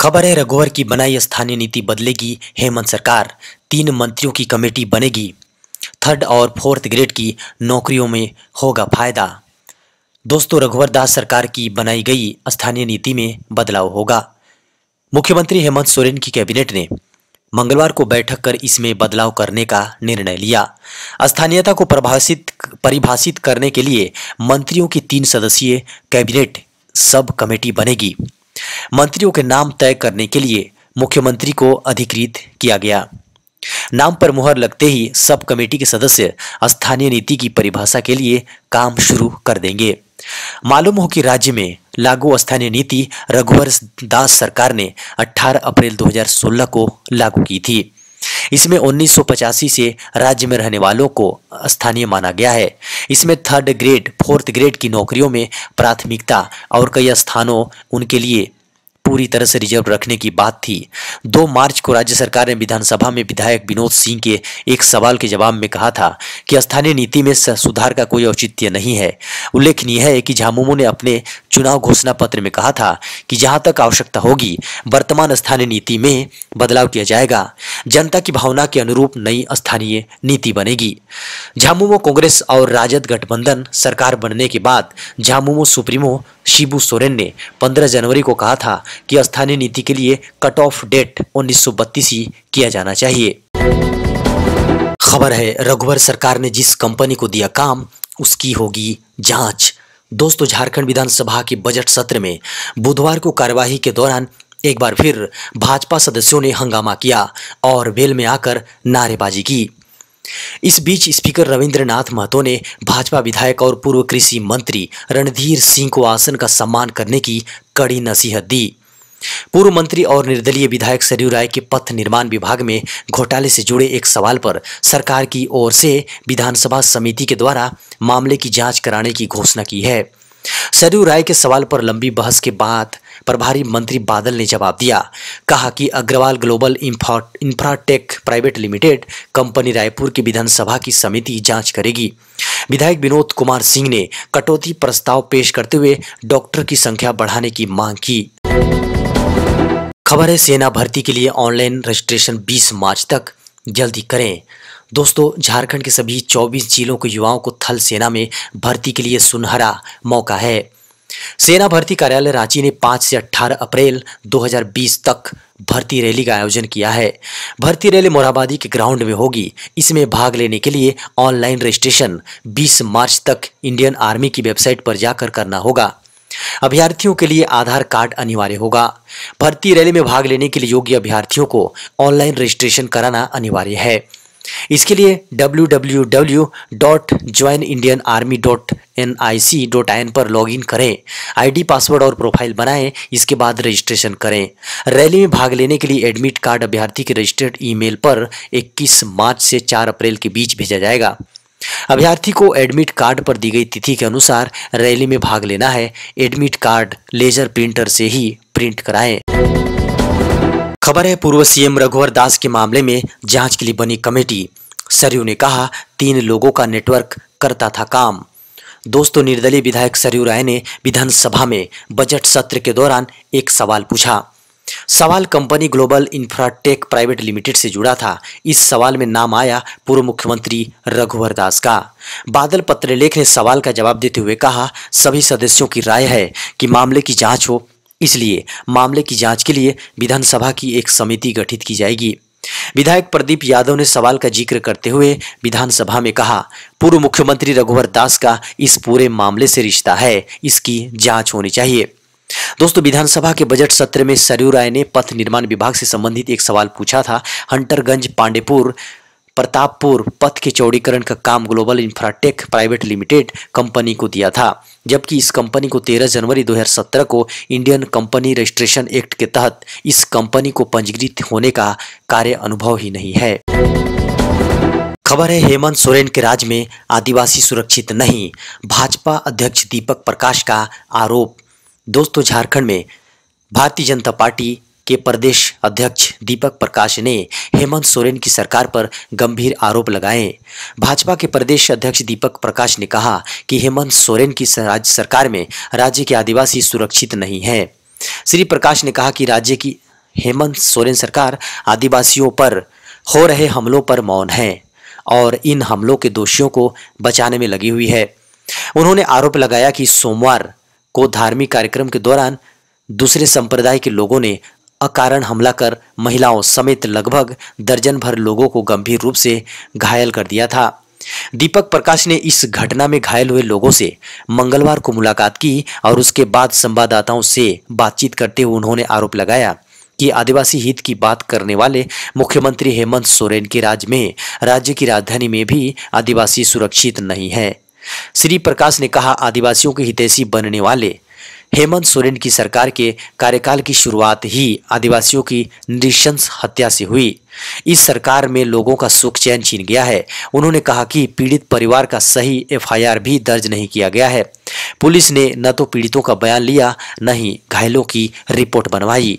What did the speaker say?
खबर है, रघुवर की बनाई स्थानीय नीति बदलेगी, हेमंत सरकार, तीन मंत्रियों की कमेटी बनेगी। थर्ड और फोर्थ ग्रेड की नौकरियों में होगा फ़ायदा। दोस्तों, रघुवर दास सरकार की बनाई गई स्थानीय नीति में बदलाव होगा। मुख्यमंत्री हेमंत सोरेन की कैबिनेट ने मंगलवार को बैठक कर इसमें बदलाव करने का निर्णय लिया। स्थानीयता को परिभाषित परिभाषित करने के लिए मंत्रियों की तीन सदस्यीय कैबिनेट सब कमेटी बनेगी। मंत्रियों के नाम तय करने के लिए मुख्यमंत्री को अधिकृत किया गया। नाम पर मुहर लगते ही सब कमेटी के सदस्य स्थानीय नीति की परिभाषा के लिए काम शुरू कर देंगे। मालूम हो कि राज्य में लागू स्थानीय नीति रघुवर दास सरकार ने 18 अप्रैल 2016 को लागू की थी। इसमें 1985 से राज्य में रहने वालों को स्थानीय माना गया है। इसमें थर्ड ग्रेड फोर्थ ग्रेड की नौकरियों में प्राथमिकता और कई स्थानों उनके लिए पूरी तरह से रिज़र्व रखने की बात थी। दो मार्च को राज्य सरकार ने विधानसभा में विधायक विनोद सिंह के एक सवाल के जवाब में कहा था कि स्थानीय नीति में सुधार का कोई औचित्य नहीं है। उल्लेखनीय है कि झामुमो ने अपने चुनाव घोषणा पत्र में कहा था कि जहाँ तक आवश्यकता होगी, वर्तमान स्थानीय नीति में बदलाव किया जाएगा। जनता की भावना के अनुरूप नई स्थानीय नीति बनेगी। झामुमो कांग्रेस और राजद गठबंधन सरकार बनने के बाद झामुमो सुप्रीमो शिबू सोरेन ने 15 जनवरी को कहा था कि स्थानीय नीति के लिए कट ऑफ़ डेट उन्नीस ही किया जाना चाहिए। खबर है, रघुवर सरकार ने जिस कंपनी को दिया काम, उसकी होगी जाँच। दोस्तों, झारखंड विधानसभा के बजट सत्र में बुधवार को कार्यवाही के दौरान एक बार फिर भाजपा सदस्यों ने हंगामा किया और वेल में आकर नारेबाजी की। इस बीच स्पीकर रविंद्रनाथ महतो ने भाजपा विधायक और पूर्व कृषि मंत्री रणधीर सिंह को आसन का सम्मान करने की कड़ी नसीहत दी। पूर्व मंत्री और निर्दलीय विधायक सरयू राय के पथ निर्माण विभाग में घोटाले से जुड़े एक सवाल पर सरकार की ओर से विधानसभा समिति के द्वारा मामले की जाँच कराने की घोषणा की है। सरयू राय के सवाल पर लंबी बहस के बाद प्रभारी मंत्री बादल ने जवाब दिया। कहा कि Agrawal Global Infratech Private Limited company Raipur की विधानसभा की समिति जाँच करेगी। विधायक विनोद कुमार सिंह ने कटौती प्रस्ताव पेश करते हुए डॉक्टर की संख्या बढ़ाने की मांग की। खबर है, सेना भर्ती के लिए ऑनलाइन रजिस्ट्रेशन 20 मार्च तक। जल्दी करें। दोस्तों, झारखंड के सभी 24 जिलों के युवाओं को थल सेना में भर्ती के लिए सुनहरा मौका है। सेना भर्ती कार्यालय रांची ने 5 से 18 अप्रैल 2020 तक भर्ती रैली का आयोजन किया है। भर्ती रैली मोराबादी के ग्राउंड में होगी। इसमें भाग लेने के लिए ऑनलाइन रजिस्ट्रेशन 20 मार्च तक इंडियन आर्मी की वेबसाइट पर जाकर करना होगा। अभ्यर्थियों के लिए आधार कार्ड अनिवार्य होगा। भर्ती रैली में भाग लेने के लिए योग्य अभ्यर्थियों को ऑनलाइन रजिस्ट्रेशन कराना अनिवार्य है। इसके लिए www.joinindianarmy.nic.in पर लॉगिन करें आईडी पासवर्ड और प्रोफ़ाइल बनाएँ, इसके बाद रजिस्ट्रेशन करें। रैली में भाग लेने के लिए एडमिट कार्ड अभ्यर्थी के रजिस्टर्ड ईमेल पर 21 मार्च से 4 अप्रैल के बीच भेजा जाएगा। अभ्यर्थी को एडमिट कार्ड पर दी गई तिथि के अनुसार रैली में भाग लेना है। एडमिट कार्ड लेजर प्रिंटर से ही प्रिंट कराएँ। खबर है, पूर्व सीएम रघुवर दास के मामले में जाँच के लिए बनी कमेटी। सरयू ने कहा, तीन लोगों का नेटवर्क करता था काम। दोस्तों, निर्दलीय विधायक सरयू राय ने विधानसभा में बजट सत्र के दौरान एक सवाल पूछा। सवाल company Global Infratech Private Limited से जुड़ा था। इस सवाल में नाम आया पूर्व मुख्यमंत्री रघुवर दास का। बादल पत्रलेख ने सवाल का जवाब देते हुए कहा, सभी सदस्यों की राय है कि मामले की जाँच हो इसलिए मामले की जाँच के लिए विधानसभा की एक समिति गठित की जाएगी। विधायक प्रदीप यादव ने सवाल का ज़िक्र करते हुए विधानसभा में कहा, पूर्व मुख्यमंत्री रघुवर दास का इस पूरे मामले से रिश्ता है, इसकी जाँच होनी चाहिए। दोस्तों, विधानसभा के बजट सत्र में सरयू राय ने पथ निर्माण विभाग से संबंधित एक सवाल पूछा था, हंटरगंज पांडेपुर प्रतापपुर पथ के चौड़ीकरण का काम Global Infratech Private Limited company को दिया था, जबकि इस कंपनी को 13 जनवरी 2017 को इंडियन कंपनी रजिस्ट्रेशन एक्ट के तहत इस कंपनी को पंजीकृत होने का कार्य अनुभव ही नहीं है। खबर है, हेमंत सोरेन के राज में आदिवासी सुरक्षित नहीं, भाजपा अध्यक्ष दीपक प्रकाश का आरोप। दोस्तों, झारखंड में भारतीय जनता पार्टी के प्रदेश अध्यक्ष दीपक प्रकाश ने हेमंत सोरेन की सरकार पर गंभीर आरोप लगाए। भाजपा के प्रदेश अध्यक्ष दीपक प्रकाश ने कहा कि हेमंत सोरेन की राज्य सरकार में राज्य के आदिवासी सुरक्षित नहीं है। श्री प्रकाश ने कहा कि राज्य की हेमंत सोरेन सरकार आदिवासियों पर हो रहे हमलों पर मौन है और इन हमलों के दोषियों को बचाने में लगी हुई है। उन्होंने आरोप लगाया कि सोमवार को धार्मिक कार्यक्रम के दौरान दूसरे संप्रदाय के लोगों ने अकारण हमला कर महिलाओं समेत लगभग दर्जन भर लोगों को गंभीर रूप से घायल कर दिया था। दीपक प्रकाश ने इस घटना में घायल हुए लोगों से मंगलवार को मुलाकात की और उसके बाद संवाददाताओं से बातचीत करते हुए उन्होंने आरोप लगाया कि आदिवासी हित की बात करने वाले मुख्यमंत्री हेमंत सोरेन के राज्य में, राज्य की राजधानी में भी आदिवासी सुरक्षित नहीं है। श्री प्रकाश ने कहा, आदिवासियों के हितैषी बनने वाले हेमंत सोरेन की सरकार के कार्यकाल की शुरुआत ही आदिवासियों की निशंस हत्या से हुई। इस सरकार में लोगों का सुख चैन छीन गया है। उन्होंने कहा कि पीड़ित परिवार का सही एफआईआर भी दर्ज नहीं किया गया है। पुलिस ने न तो पीड़ितों का बयान लिया, न ही घायलों की रिपोर्ट बनवाई।